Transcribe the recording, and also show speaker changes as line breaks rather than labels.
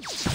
you